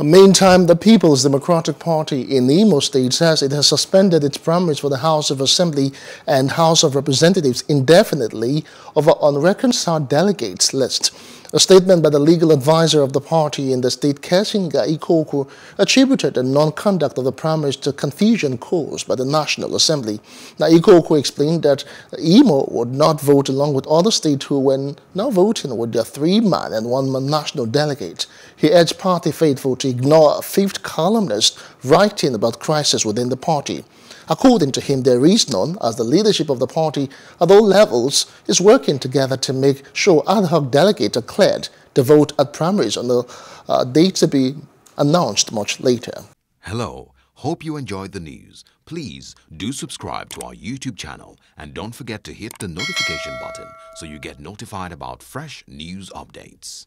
Uh, meantime, the People's Democratic Party in the Imo State says it has suspended its primaries for the House of Assembly and House of Representatives indefinitely over unreconciled delegates list. A statement by the legal advisor of the party in the state, Kasinga Ikoku, attributed the non-conduct of the primaries to confusion caused by the National Assembly. Now, Ikoku explained that Imo would not vote along with other states who were now voting with their three-man and one-man national delegate. He urged party faithful to ignore a fifth columnist writing about crisis within the party. According to him, there is none, as the leadership of the party at all levels is working together to make sure ad hoc delegates are cleared to vote at primaries on a uh, date to be announced much later. Hello. Hope you enjoyed the news. Please do subscribe to our YouTube channel and don't forget to hit the notification button so you get notified about fresh news updates.